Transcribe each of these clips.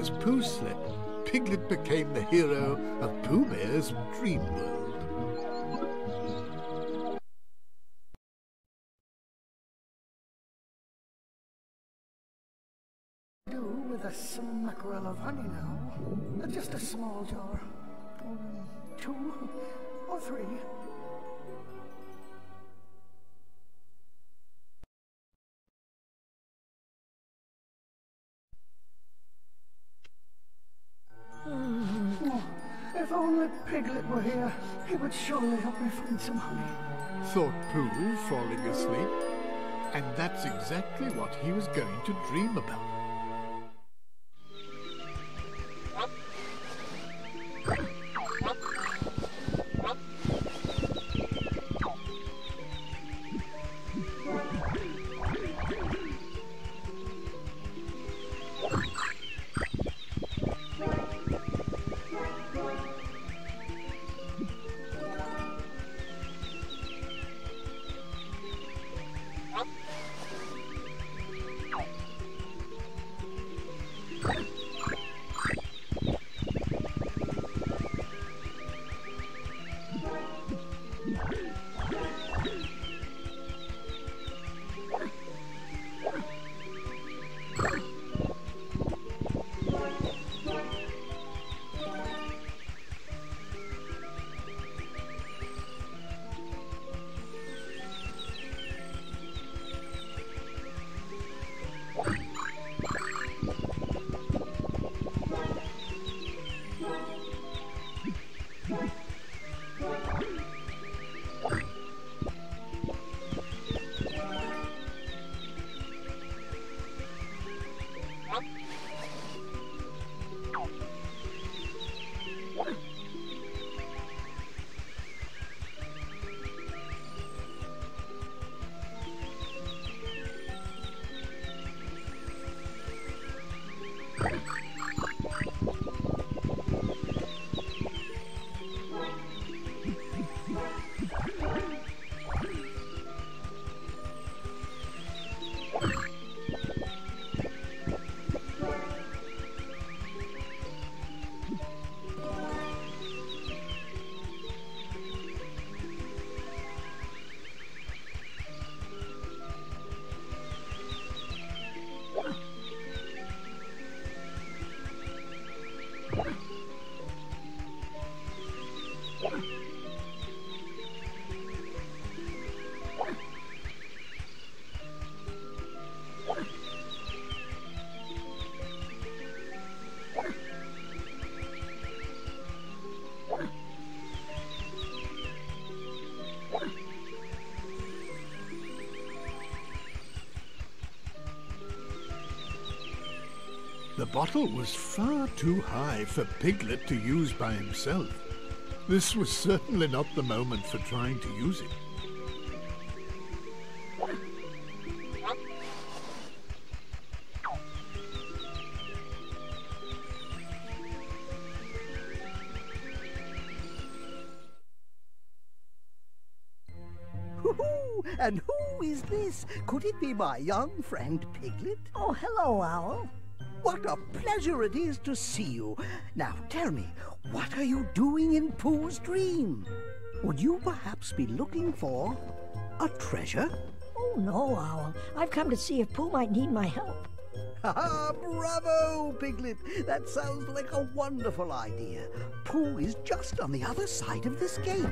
As Pooh slept, Piglet became the hero of Pooh Bear's dream world. do with a smackerel of honey now? Just a small jar. Surely help me find some honey. Thought Pooh, falling asleep. And that's exactly what he was going to dream about. Bottle was far too high for Piglet to use by himself. This was certainly not the moment for trying to use it. Hoo-hoo! And who is this? Could it be my young friend Piglet? Oh, hello, Owl. A pleasure it is to see you. Now tell me, what are you doing in Pooh's dream? Would you perhaps be looking for a treasure? Oh, no, Owl. I've come to see if Pooh might need my help. Ha Bravo, Piglet! That sounds like a wonderful idea. Pooh is just on the other side of this gate.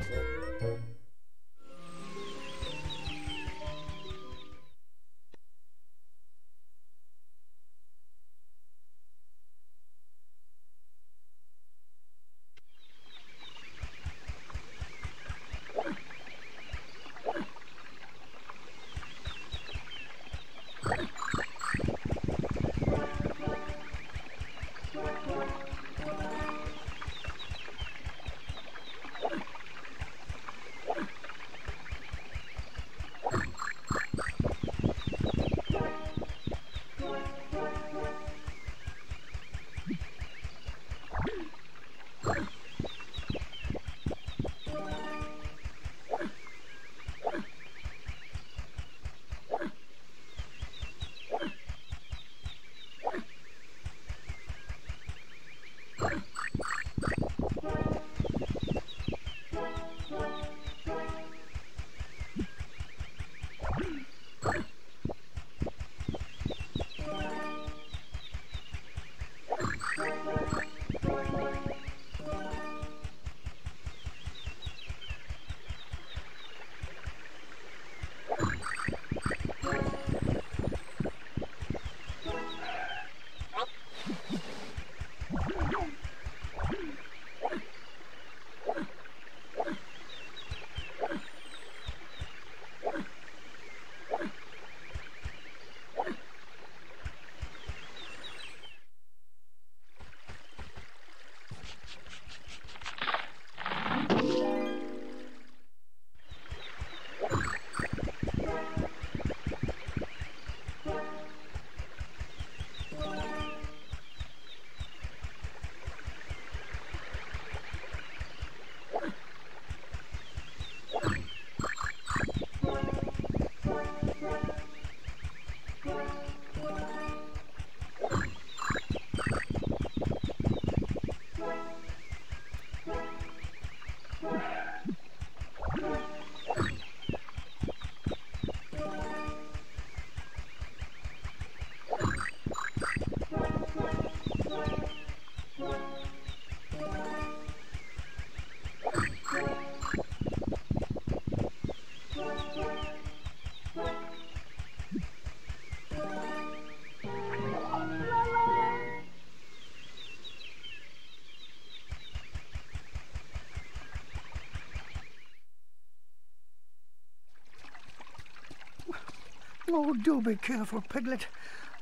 Oh, do be careful, Piglet.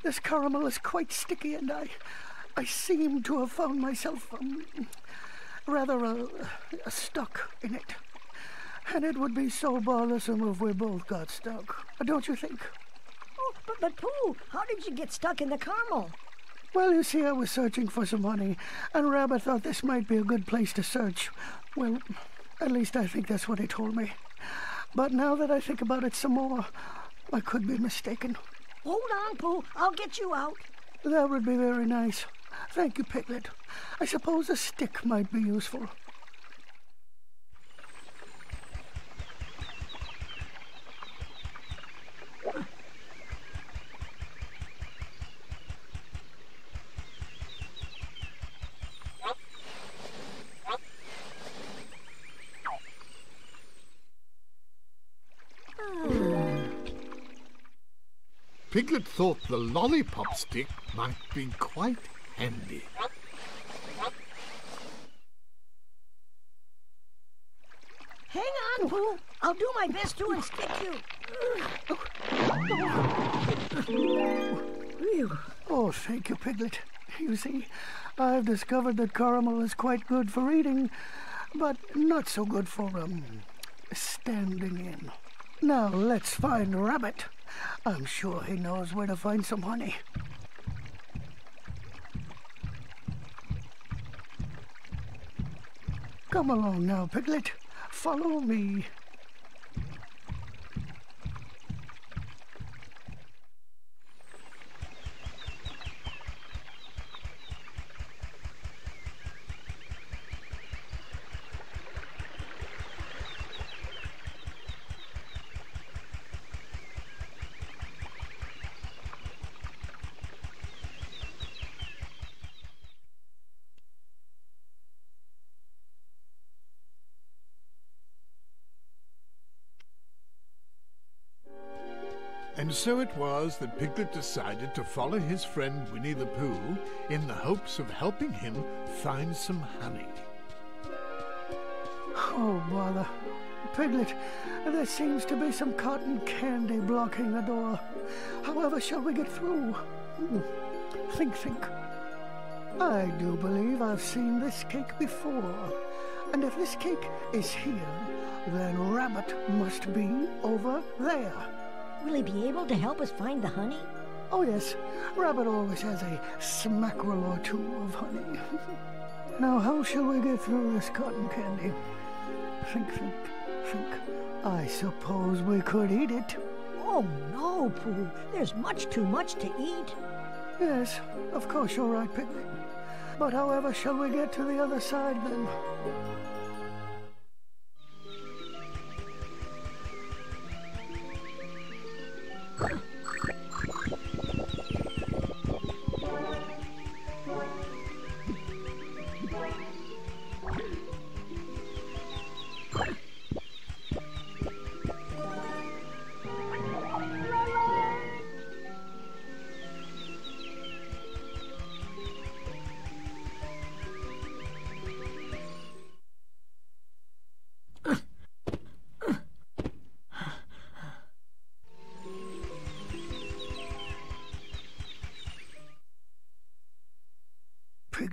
This caramel is quite sticky, and I, I seem to have found myself um, rather uh, stuck in it. And it would be so bothersome if we both got stuck, don't you think? Oh, but, but Pooh, how did you get stuck in the caramel? Well, you see, I was searching for some honey, and Rabbit thought this might be a good place to search. Well, at least I think that's what he told me. But now that I think about it some more, I could be mistaken. Hold on, Pooh. I'll get you out. That would be very nice. Thank you, Piglet. I suppose a stick might be useful. Piglet thought the lollipop stick might be quite handy. Hang on, Pooh. I'll do my best to unstick you. Oh, thank you, Piglet. You see, I've discovered that caramel is quite good for eating, but not so good for, um, standing in. Now let's find Rabbit. I'm sure he knows where to find some honey. Come along now, Piglet. Follow me. And so it was that Piglet decided to follow his friend Winnie the Pooh in the hopes of helping him find some honey. Oh, bother. Piglet, there seems to be some cotton candy blocking the door. However shall we get through? Hmm. Think, think. I do believe I've seen this cake before. And if this cake is here, then Rabbit must be over there. Will he be able to help us find the honey? Oh, yes. Rabbit always has a smackerel or two of honey. now, how shall we get through this cotton candy? Think, think, think. I suppose we could eat it. Oh, no, Pooh. There's much too much to eat. Yes, of course you're right, Piglet. But however shall we get to the other side then?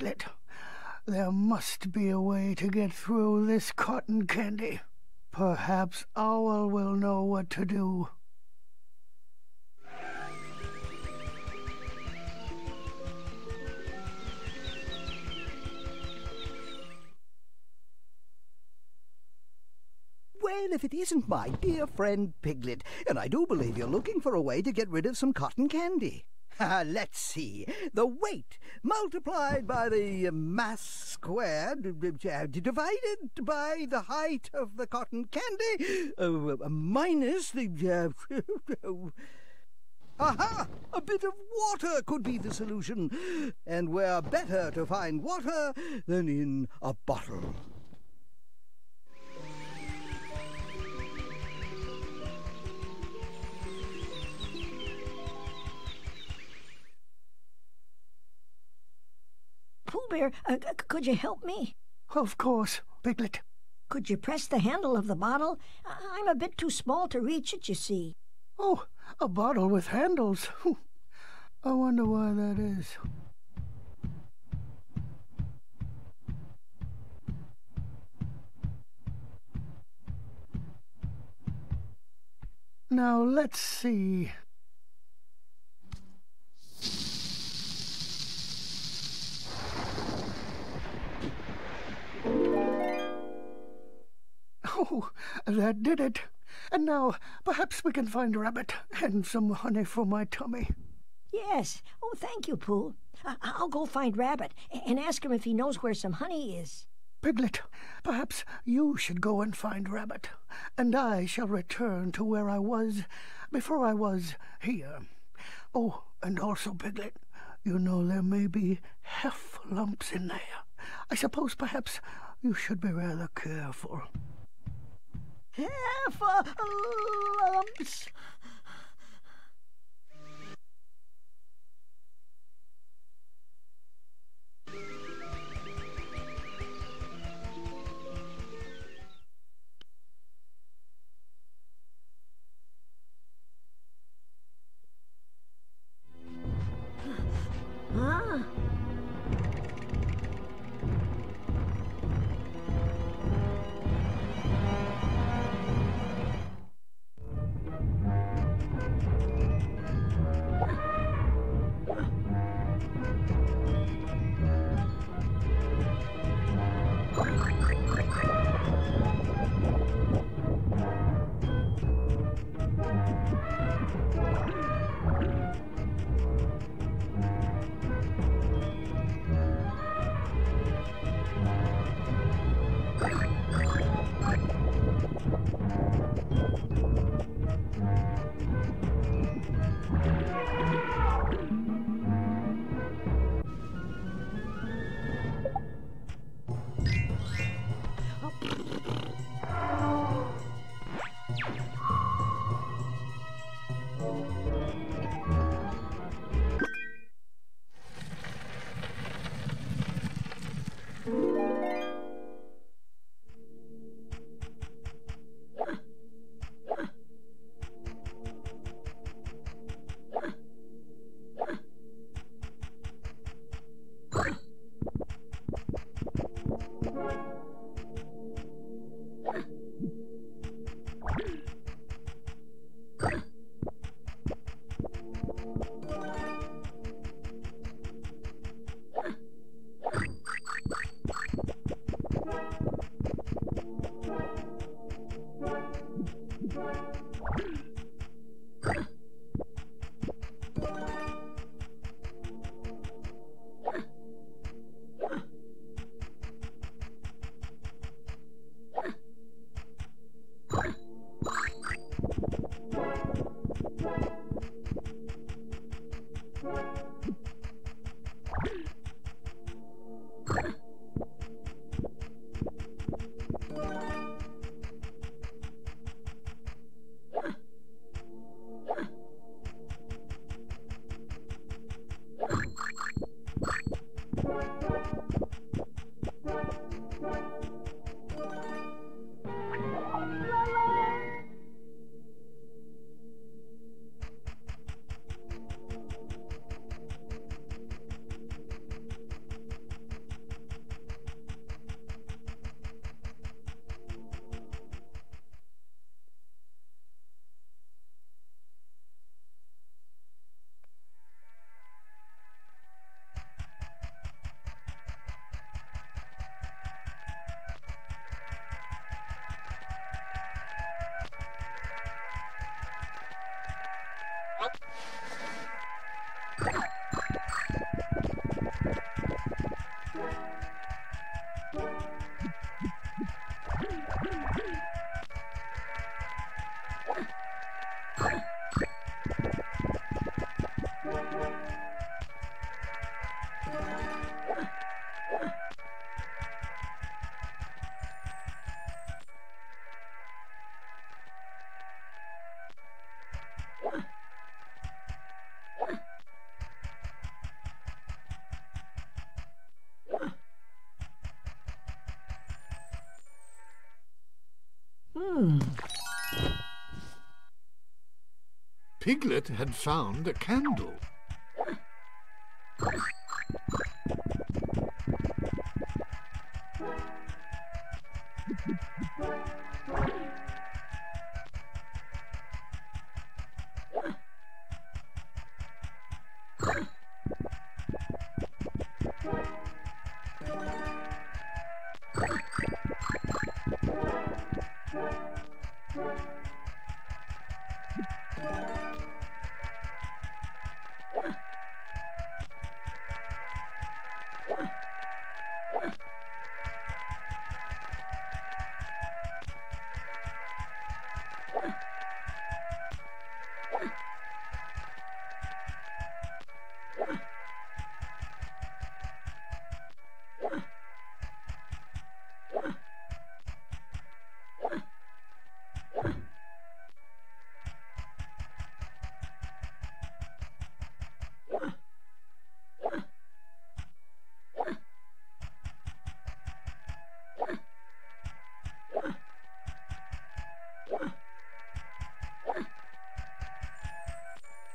Piglet, there must be a way to get through this cotton candy. Perhaps Owl will know what to do. Well, if it isn't my dear friend Piglet, and I do believe you're looking for a way to get rid of some cotton candy. Let's see. The weight multiplied by the mass squared uh, divided by the height of the cotton candy uh, minus the. Uh, Aha! A bit of water could be the solution. And where better to find water than in a bottle? Bear, uh, could you help me? Of course, Piglet. Could you press the handle of the bottle? I'm a bit too small to reach it, you see. Oh, a bottle with handles. I wonder why that is. Now let's see. Oh, that did it. And now perhaps we can find Rabbit and some honey for my tummy. Yes. Oh, thank you, Pooh. I- I'll go find Rabbit and ask him if he knows where some honey is. Piglet, perhaps you should go and find Rabbit, and I shall return to where I was before I was here. Oh, and also, Piglet, you know there may be half lumps in there. I suppose perhaps you should be rather careful. Half a lumps. Huh? Piglet had found a candle.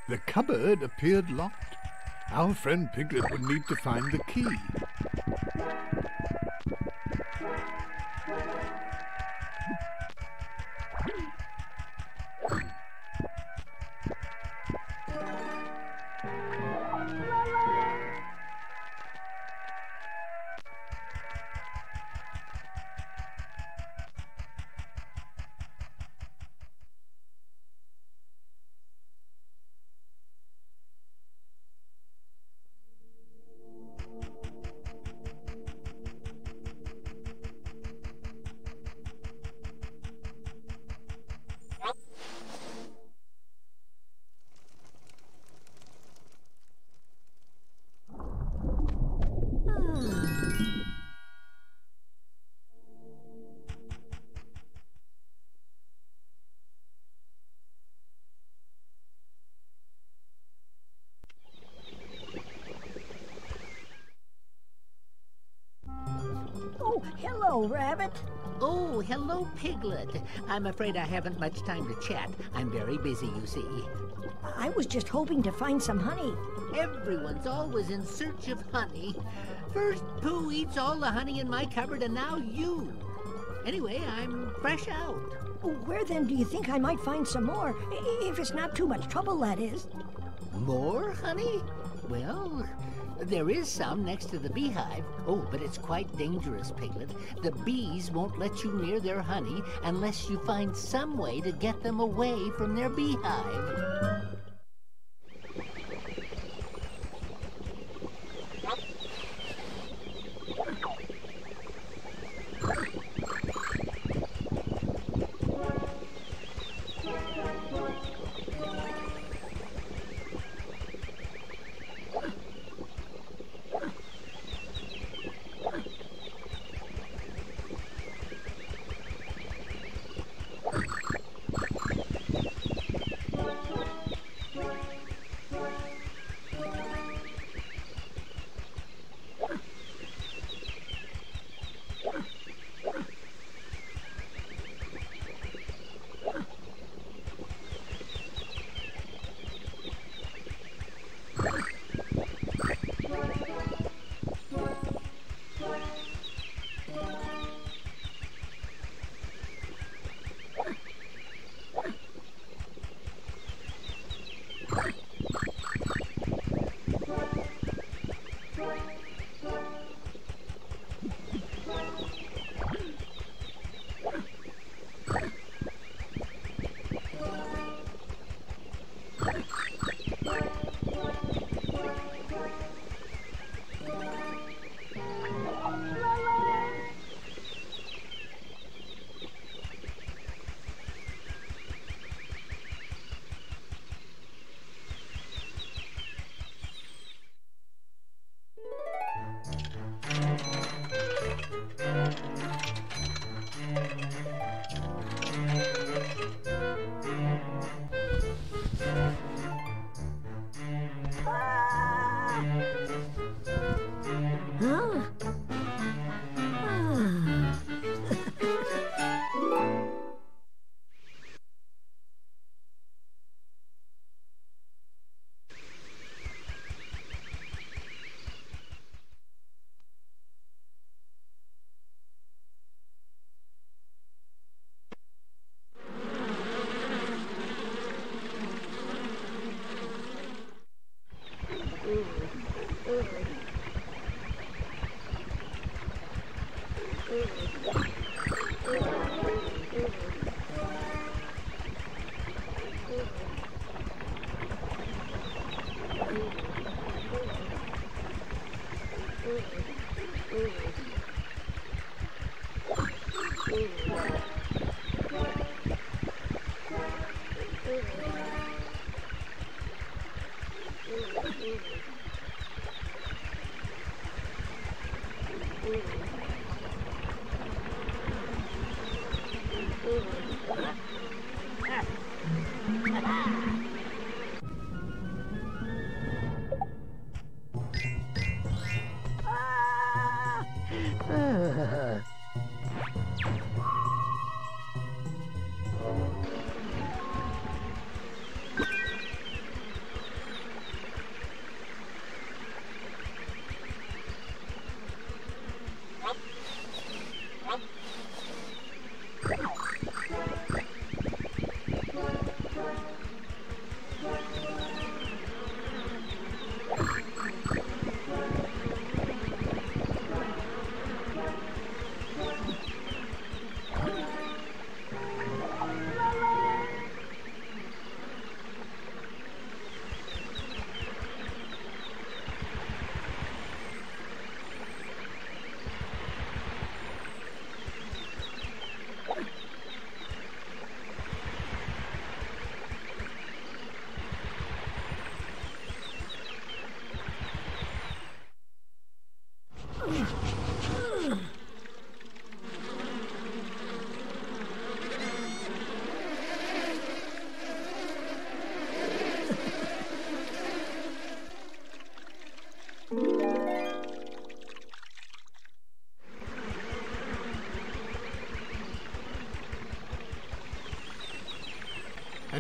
The cupboard appeared locked. Our friend Piglet would need to find the key. Hello, Rabbit. Oh, hello, Piglet. I'm afraid I haven't much time to chat. I'm very busy, you see. I was just hoping to find some honey. Everyone's always in search of honey. First, Pooh eats all the honey in my cupboard, and now you. Anyway, I'm fresh out. Where then do you think I might find some more? If it's not too much trouble, that is. More honey? Well, There is some next to the beehive. Oh, but it's quite dangerous, Piglet. The bees won't let you near their honey unless you find some way to get them away from their beehive.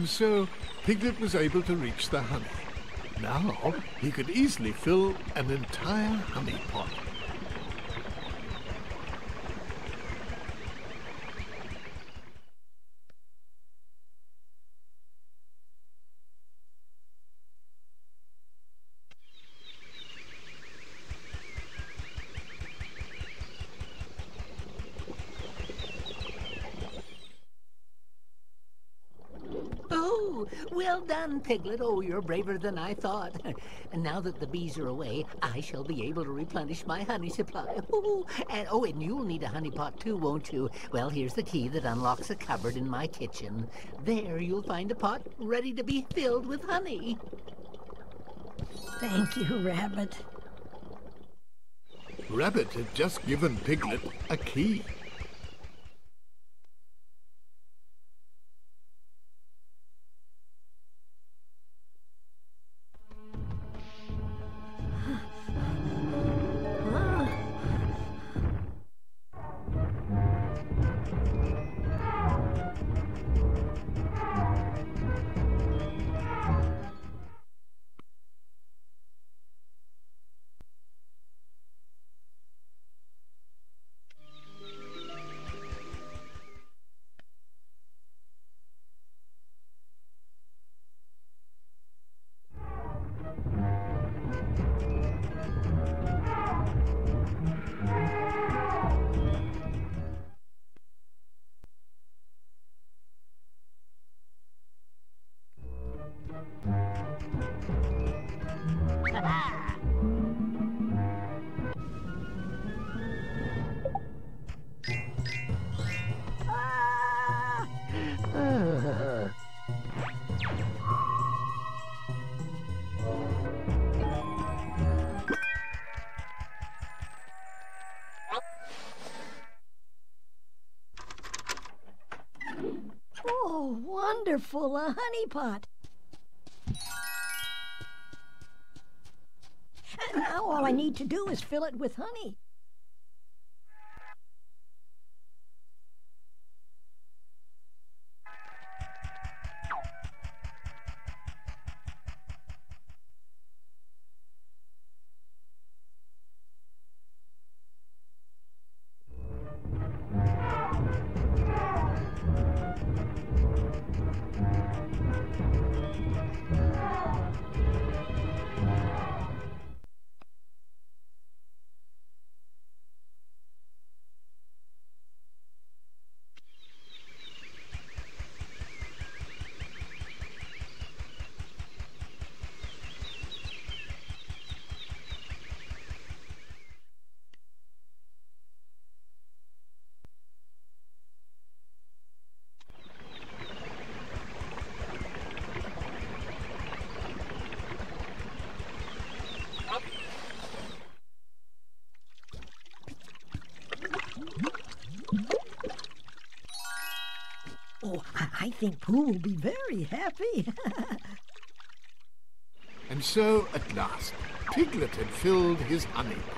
So Piglet was able to reach the honey. Now he could easily fill an entire honey pot. Piglet. Oh, you're braver than I thought. and now that the bees are away, I shall be able to replenish my honey supply. Woo-hoo! And oh, and you'll need a honey pot too, won't you? Well, here's the key that unlocks a cupboard in my kitchen. There you'll find a pot ready to be filled with honey. Thank you, Rabbit. Rabbit had just given Piglet a key. Wonderful, a honey pot. And now all I need to do is fill it with honey. I, think Pooh will be very happy. And so, at last, Piglet had filled his honey pot.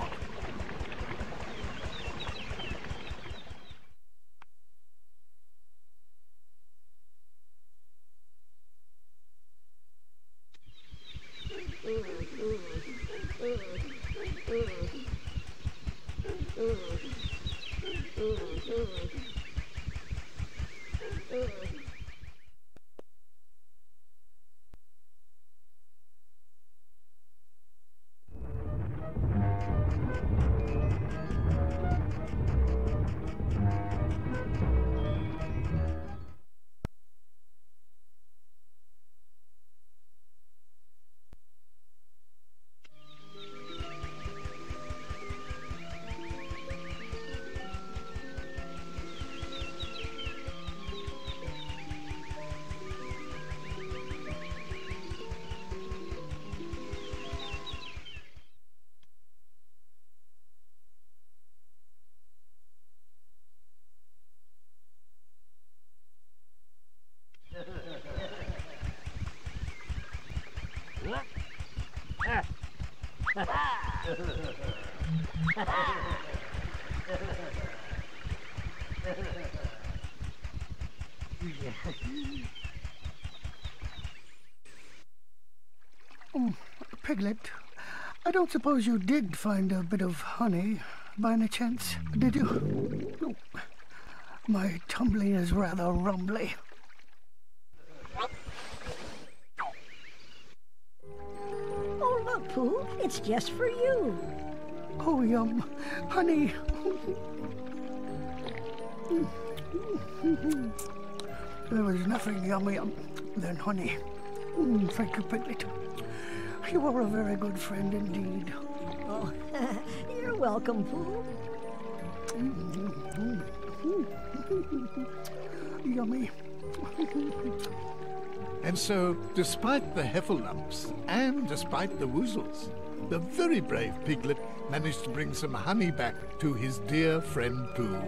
Oh, Piglet, I don't suppose you did find a bit of honey by any chance, did you? Oh, my tumbling is rather rumbly. It's just for you. Oh, yum, honey. There was nothing yummier than honey. Mm, thank you, Piglet. You are a very good friend indeed. Oh, you're welcome, Pooh. Yummy. And so, despite the heffalumps and despite the woozles, the very brave Piglet managed to bring some honey back to his dear friend Pooh.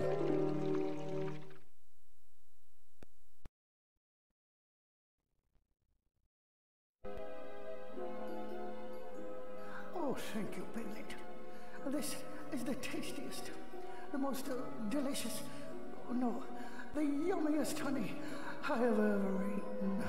Oh, thank you, Piglet. This is the tastiest, the most uh, delicious, no, the yummiest honey I have ever eaten.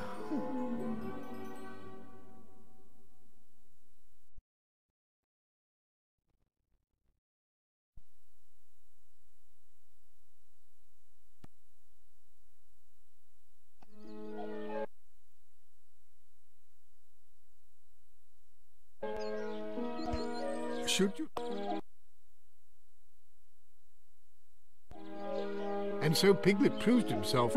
Should you? And so Piglet proved himself